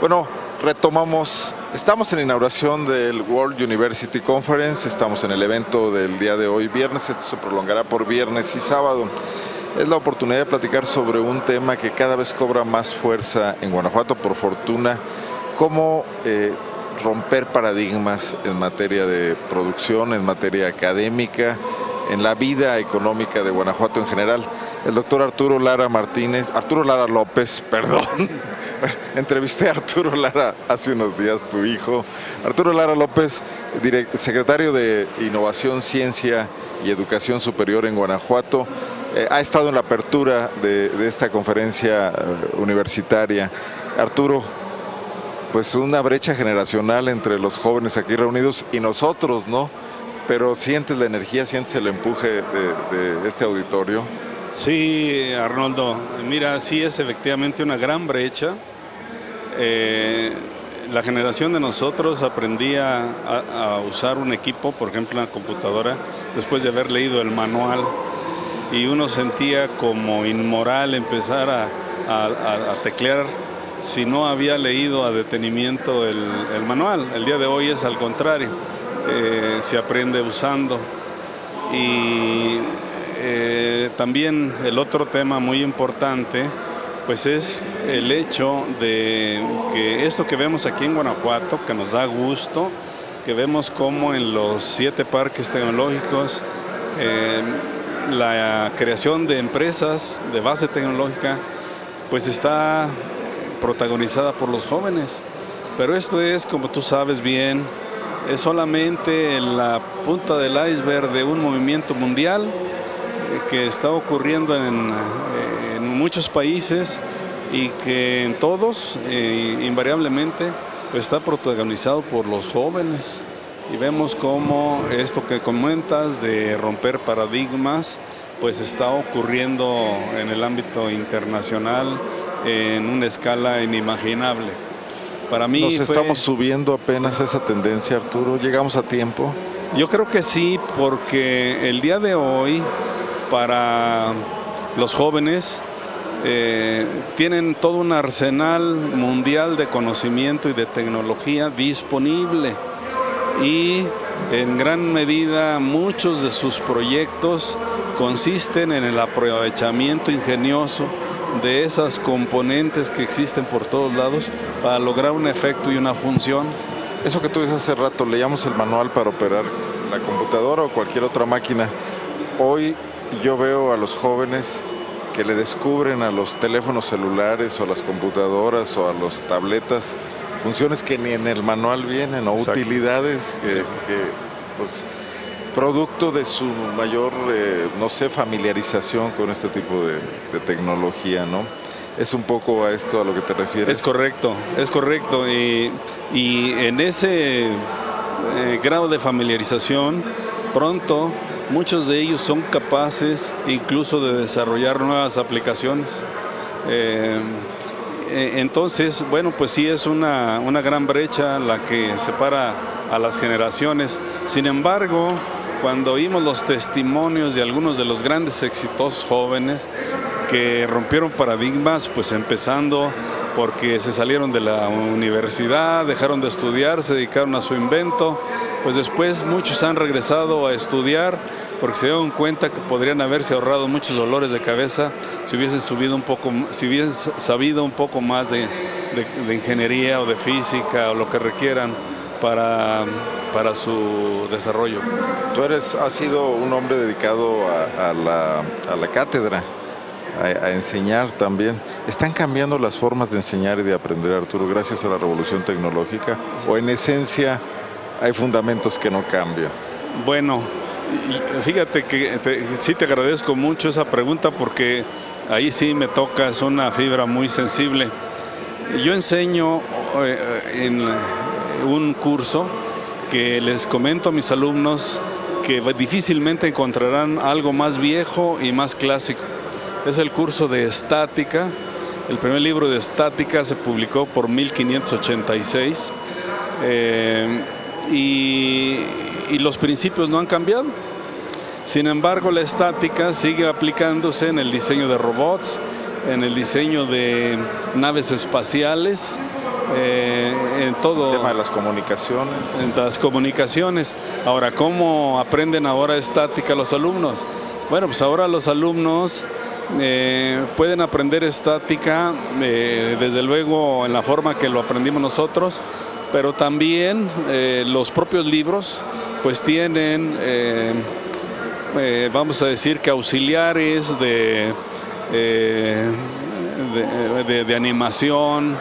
Bueno, retomamos, estamos en la inauguración del World University Conference, estamos en el evento del día de hoy, viernes, esto se prolongará por viernes y sábado. Es la oportunidad de platicar sobre un tema que cada vez cobra más fuerza en Guanajuato, por fortuna, cómo eh, romper paradigmas en materia de producción, en materia académica, en la vida económica de Guanajuato en general. El doctor Arturo Lara Martínez, Arturo Lara López, perdón, entrevisté a Arturo Lara hace unos días, tu hijo. Arturo Lara López, secretario de Innovación, Ciencia y Educación Superior en Guanajuato, eh, ha estado en la apertura de, esta conferencia eh, universitaria. Arturo, pues una brecha generacional entre los jóvenes aquí reunidos y nosotros, ¿no? Pero sientes la energía, sientes el empuje de este auditorio. Sí, Arnoldo, mira, sí es efectivamente una gran brecha. Eh, la generación de nosotros aprendía a, usar un equipo, por ejemplo una computadora, después de haber leído el manual y uno sentía como inmoral empezar a, teclear si no había leído a detenimiento el, manual. El día de hoy es al contrario, eh, se aprende usando. Y eh, también el otro tema muy importante pues es el hecho de que esto que vemos aquí en Guanajuato, que nos da gusto, que vemos como en los siete parques tecnológicos eh, la creación de empresas de base tecnológica pues está protagonizada por los jóvenes. Pero esto es, como tú sabes bien, es solamente la punta del iceberg de un movimiento mundial que está ocurriendo en, muchos países y que en todos, eh, invariablemente, pues está protagonizado por los jóvenes. Y vemos cómo esto que comentas de romper paradigmas, pues está ocurriendo en el ámbito internacional en una escala inimaginable. Para mí Nos estamos subiendo apenas esa tendencia, Arturo. ¿Llegamos a tiempo? Yo creo que sí, porque el día de hoy para los jóvenes. Eh, tienen todo un arsenal mundial de conocimiento y de tecnología disponible y en gran medida muchos de sus proyectos consisten en el aprovechamiento ingenioso de esas componentes que existen por todos lados para lograr un efecto y una función. Eso que tú dices hace rato, leíamos el manual para operar la computadora o cualquier otra máquina. Hoy yo veo a los jóvenes que le descubren a los teléfonos celulares o a las computadoras o a las tabletas funciones que ni en el manual vienen o utilidades que, pues, producto de su mayor, eh, no sé, familiarización con este tipo de, tecnología, ¿no? Es un poco a esto a lo que te refieres. Es correcto, es correcto. Y, en ese eh, grado de familiarización, pronto muchos de ellos son capaces incluso de desarrollar nuevas aplicaciones. Eh, eh, entonces, bueno, pues sí es una, gran brecha la que separa a las generaciones. Sin embargo, cuando oímos los testimonios de algunos de los grandes exitosos jóvenes que rompieron paradigmas, pues empezando porque se salieron de la universidad, dejaron de estudiar, se dedicaron a su invento, pues después muchos han regresado a estudiar porque se dieron cuenta que podrían haberse ahorrado muchos dolores de cabeza si hubiesen subido un poco, si hubiesen sabido un poco más de, ingeniería o de física o lo que requieran para, para su desarrollo. Tú eres, has sido un hombre dedicado a, la, a la cátedra a, enseñar también. ¿Están cambiando las formas de enseñar y de aprender, Arturo, gracias a la revolución tecnológica? ¿O en esencia hay fundamentos que no cambian? Bueno, fíjate que sí te agradezco mucho esa pregunta porque ahí sí me tocas una fibra muy sensible. Yo enseño eh, en un curso que les comento a mis alumnos que difícilmente encontrarán algo más viejo y más clásico es el curso de estática. El primer libro de estática se publicó por 1586 eh, y, los principios no han cambiado. Sin embargo, la estática sigue aplicándose en el diseño de robots, en el diseño de naves espaciales eh, en todo. El tema de las comunicaciones. En las comunicaciones. Ahora, ¿cómo aprenden ahora estática los alumnos? Bueno, pues ahora los alumnos eh, pueden aprender estática, eh, desde luego en la forma que lo aprendimos nosotros, pero también los propios libros pues tienen, vamos a decir que auxiliares de, de animación,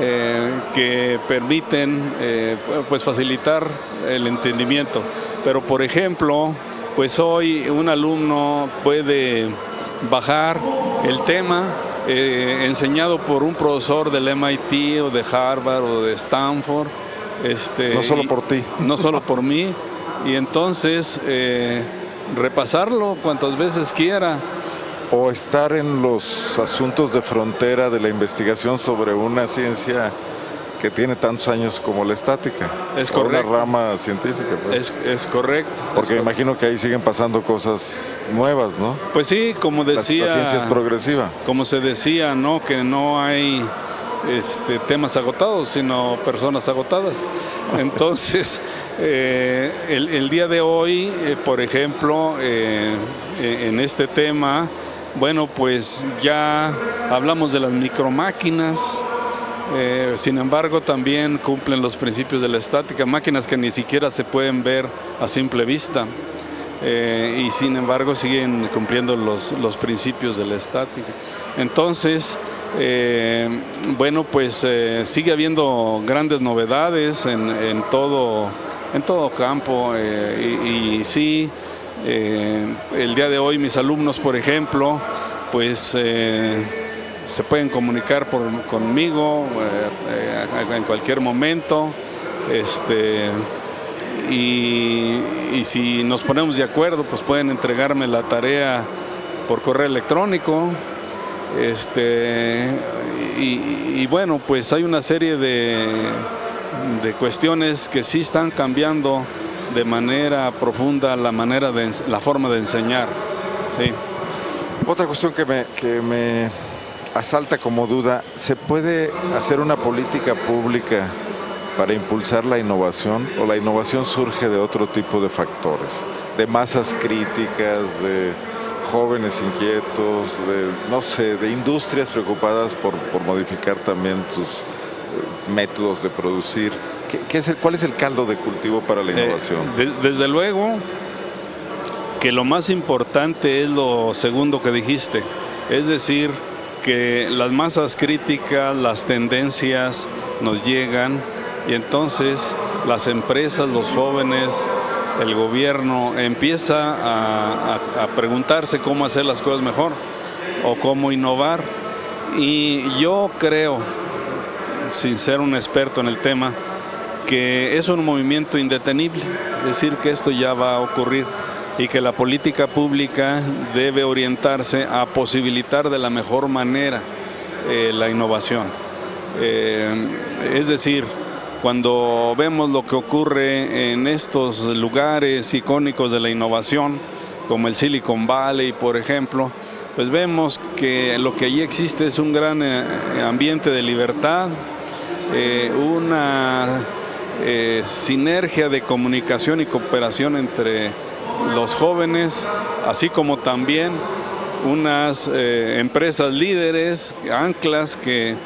eh, que permiten eh, pues facilitar el entendimiento. Pero por ejemplo, pues hoy un alumno puede bajar el tema eh, enseñado por un profesor del MIT o de Harvard o de Stanford. Este, no solo por ti. No solo por mí. Y entonces repasarlo cuantas veces quiera o estar en los asuntos de frontera de la investigación sobre una ciencia que tiene tantos años como la estática. Es correcto. Una rama científica. Pues. Es, correcto. Porque imagino que ahí siguen pasando cosas nuevas, ¿no? Pues sí, como decía. La, ciencia es progresiva. Como se decía, ¿no? Que no hay este, temas agotados, sino personas agotadas. Entonces, eh, el, día de hoy, eh, por ejemplo, eh, en este tema, bueno, pues ya hablamos de las micromáquinas, eh, sin embargo también cumplen los principios de la estática, máquinas que ni siquiera se pueden ver a simple vista. Eh, y sin embargo siguen cumpliendo los, los, principios de la estática. Entonces, eh, bueno, pues sigue habiendo grandes novedades en, todo, en todo campo y, y, sí, el día de hoy mis alumnos, por ejemplo, pues se pueden comunicar conmigo eh, en cualquier momento. Este, y, si nos ponemos de acuerdo, pues pueden entregarme la tarea por correo electrónico. Este, y, bueno, pues hay una serie de, de cuestiones que sí están cambiando de manera profunda la manera de la forma de enseñar. Sí. Otra cuestión que me, que me asalta como duda, ¿se puede hacer una política pública para impulsar la innovación o la innovación surge de otro tipo de factores, de masas críticas, de jóvenes inquietos, de no sé, de industrias preocupadas por, por modificar también sus eh, métodos de producir? ¿Cuál es el caldo de cultivo para la eh, innovación? desde luego que lo más importante es lo segundo que dijiste, es decir, que las masas críticas, las tendencias nos llegan y entonces las empresas, los jóvenes, el gobierno empieza a, preguntarse cómo hacer las cosas mejor o cómo innovar. Y yo creo, sin ser un experto en el tema, que es un movimiento indetenible, decir, que esto ya va a ocurrir y que la política pública debe orientarse a posibilitar de la mejor manera eh, la innovación. Eh, es decir, cuando vemos lo que ocurre en estos lugares icónicos de la innovación, como el Silicon Valley, por ejemplo, pues vemos que lo que allí existe es un gran eh, ambiente de libertad, una sinergia de comunicación y cooperación entre los jóvenes, así como también unas eh, empresas líderes, anclas que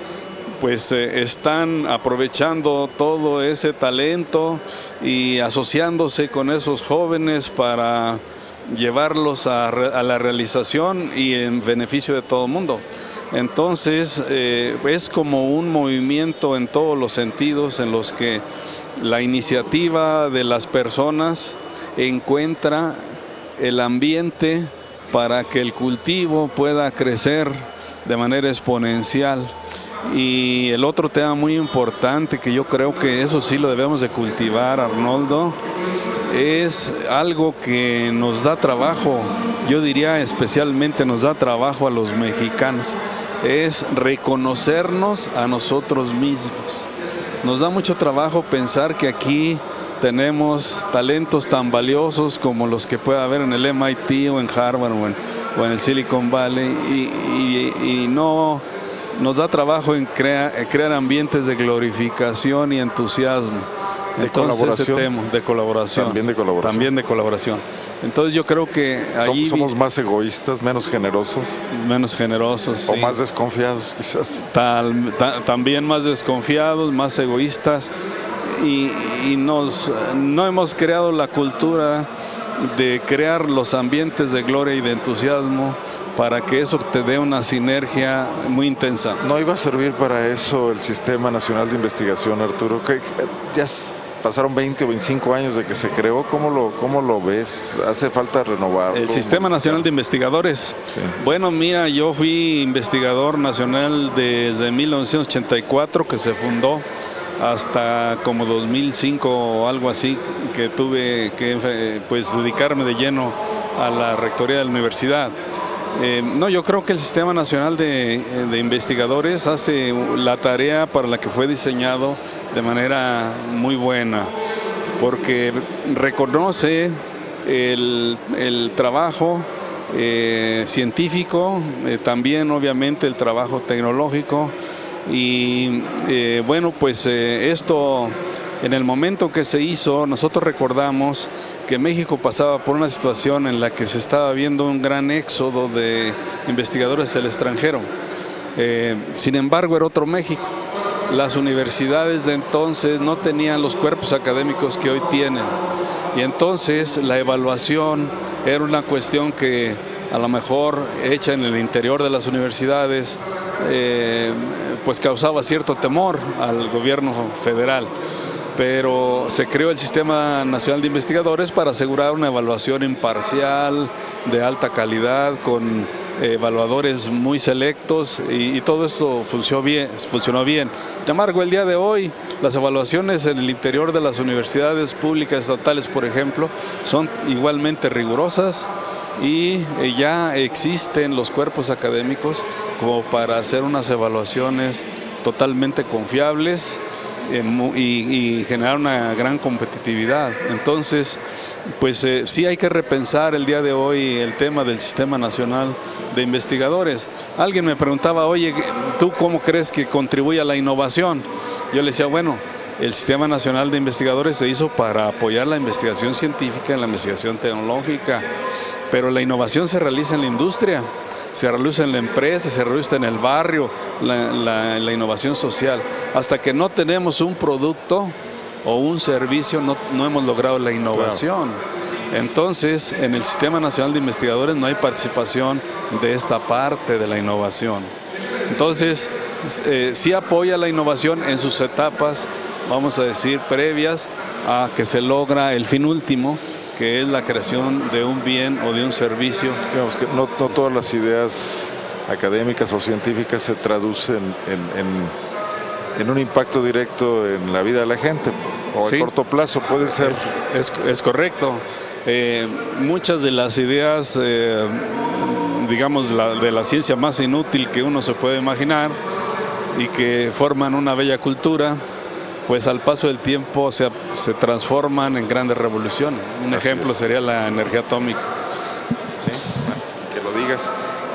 pues eh, están aprovechando todo ese talento y asociándose con esos jóvenes para llevarlos a, la realización y en beneficio de todo el mundo. Entonces es como un movimiento en todos los sentidos en los que la iniciativa de las personas encuentra el ambiente para que el cultivo pueda crecer de manera exponencial. Y el otro tema muy importante que yo creo que eso sí lo debemos de cultivar, Arnoldo, es algo que nos da trabajo, yo diría especialmente nos da trabajo a los mexicanos, es reconocernos a nosotros mismos. Nos da mucho trabajo pensar que aquí tenemos talentos tan valiosos como los que pueda haber en el MIT o en Harvard o en, el Silicon Valley y, no, nos da trabajo en crear ambientes de glorificación y entusiasmo. De Entonces, colaboración. de colaboración. También de colaboración. También de colaboración. Entonces yo creo que ahí... Somos más egoístas, menos generosos. Menos generosos, O más desconfiados quizás. también más desconfiados, más egoístas. Y, y, nos, no hemos creado la cultura de crear los ambientes de gloria y de entusiasmo para que eso te dé una sinergia muy intensa. ¿No iba a servir para eso el Sistema Nacional de Investigación, Arturo? Que ya pasaron 20 o 25 años de que se creó, ¿cómo lo, cómo lo ves? ¿Hace falta renovar? El Sistema Nacional de Investigadores. Bueno, mira, yo fui investigador nacional desde 1984 que se fundó hasta como 2005 o algo así, que tuve que pues, dedicarme de lleno a la rectoría de la universidad. Eh, no, yo creo que el Sistema Nacional de, Investigadores hace la tarea para la que fue diseñado de manera muy buena, porque reconoce el, trabajo eh, científico, eh, también obviamente el trabajo tecnológico y bueno, pues esto en el momento que se hizo, nosotros recordamos que México pasaba por una situación en la que se estaba viendo un gran éxodo de investigadores del extranjero. Eh, sin embargo, era otro México. Las universidades de entonces no tenían los cuerpos académicos que hoy tienen. Y entonces la evaluación era una cuestión que a lo mejor hecha en el interior de las universidades, eh, pues causaba cierto temor al gobierno federal pero se creó el Sistema Nacional de Investigadores para asegurar una evaluación imparcial, de alta calidad, con evaluadores muy selectos y, todo esto funcionó bien, funcionó bien. Sin embargo, el día de hoy, las evaluaciones en el interior de las universidades públicas estatales, por ejemplo, son igualmente rigurosas y eh, ya existen los cuerpos académicos como para hacer unas evaluaciones totalmente confiables y, generar una gran competitividad. Entonces, pues eh, sí hay que repensar el día de hoy el tema del Sistema Nacional de Investigadores. Alguien me preguntaba, oye, ¿tú cómo crees que contribuye a la innovación? Yo le decía, bueno, el Sistema Nacional de Investigadores se hizo para apoyar la investigación científica, la investigación tecnológica, pero la innovación se realiza en la industria se realiza en la empresa, se realiza en el barrio, la, innovación social. Hasta que no tenemos un producto o un servicio, no, hemos logrado la innovación. Entonces, en el Sistema Nacional de Investigadores no hay participación de esta parte de la innovación. Entonces, eh, sí apoya la innovación en sus etapas, vamos a decir, previas a que se logra el fin último, que es la creación de un bien o de un servicio. Digamos que no, todas las ideas académicas o científicas se traducen en, un impacto directo en la vida de la gente o a corto plazo puede ser. Es, correcto. Eh, muchas de las ideas, eh, digamos, de la ciencia más inútil que uno se puede imaginar y que forman una bella cultura, pues al paso del tiempo se, se transforman en grandes revoluciones. Un ejemplo sería la energía atómica. Sí, que lo digas.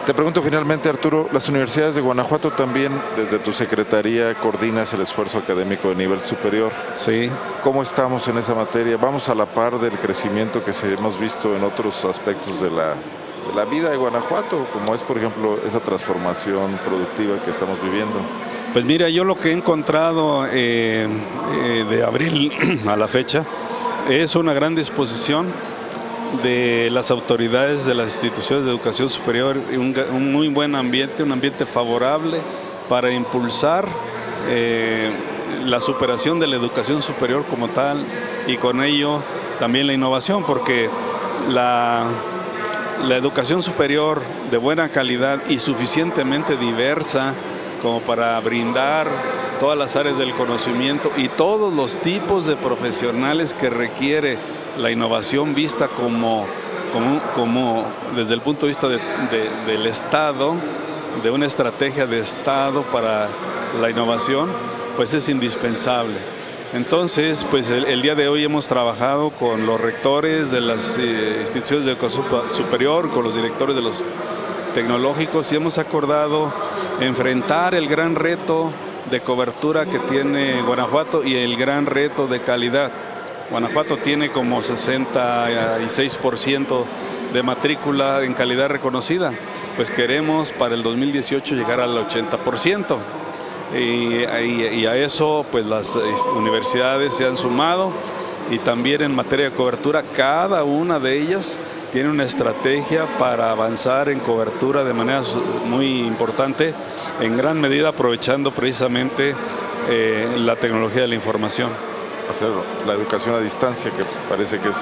Te pregunto finalmente, Arturo, las universidades de Guanajuato también, desde tu secretaría, coordinas el esfuerzo académico de nivel superior. Sí. ¿Cómo estamos en esa materia? ¿Vamos a la par del crecimiento que se hemos visto en otros aspectos de la, de la vida de Guanajuato, como es, por ejemplo, esa transformación productiva que estamos viviendo? Pues mira, yo lo que he encontrado eh, eh, de abril a la fecha es una gran disposición de las autoridades de las instituciones de educación superior, un, muy buen ambiente, un ambiente favorable para impulsar eh, la superación de la educación superior como tal y con ello también la innovación, porque la, la educación superior de buena calidad y suficientemente diversa como para brindar todas las áreas del conocimiento y todos los tipos de profesionales que requiere la innovación vista como, como, desde el punto de vista del Estado, de una estrategia de Estado para la innovación, pues es indispensable. Entonces, pues el, día de hoy hemos trabajado con los rectores de las eh, instituciones de educación superior, con los directores de los tecnológicos y hemos acordado enfrentar el gran reto de cobertura que tiene Guanajuato y el gran reto de calidad. Guanajuato tiene como 66% de matrícula en calidad reconocida. Pues queremos para el 2018 llegar al 80%. Y, y, a eso pues las universidades se han sumado y también en materia de cobertura cada una de ellas tiene una estrategia para avanzar en cobertura de manera muy importante, en gran medida aprovechando precisamente eh, la tecnología de la información. Hacer la educación a distancia, que parece que es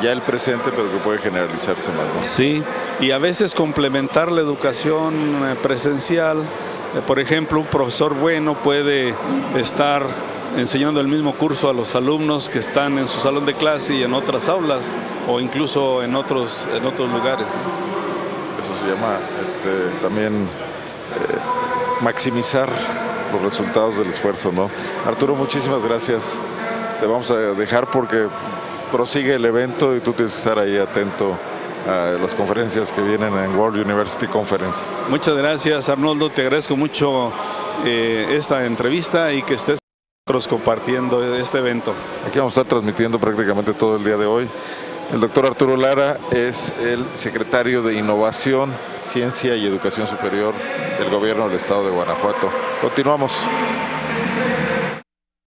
ya el presente, pero que puede generalizarse más. Sí, y a veces complementar la educación eh, presencial. Eh, por ejemplo, un profesor bueno puede estar enseñando el mismo curso a los alumnos que están en su salón de clase y en otras aulas o incluso en otros, en otros lugares. Eso se llama este, también eh, maximizar los resultados del esfuerzo, ¿no? Arturo, muchísimas gracias. Te vamos a dejar porque prosigue el evento y tú tienes que estar ahí atento a las conferencias que vienen en World University Conference. Muchas gracias Arnoldo, te agradezco mucho eh, esta entrevista y que estés compartiendo este evento. Aquí vamos a estar transmitiendo prácticamente todo el día de hoy. El doctor Arturo Lara es el secretario de Innovación, Ciencia y Educación Superior del Gobierno del Estado de Guanajuato. Continuamos.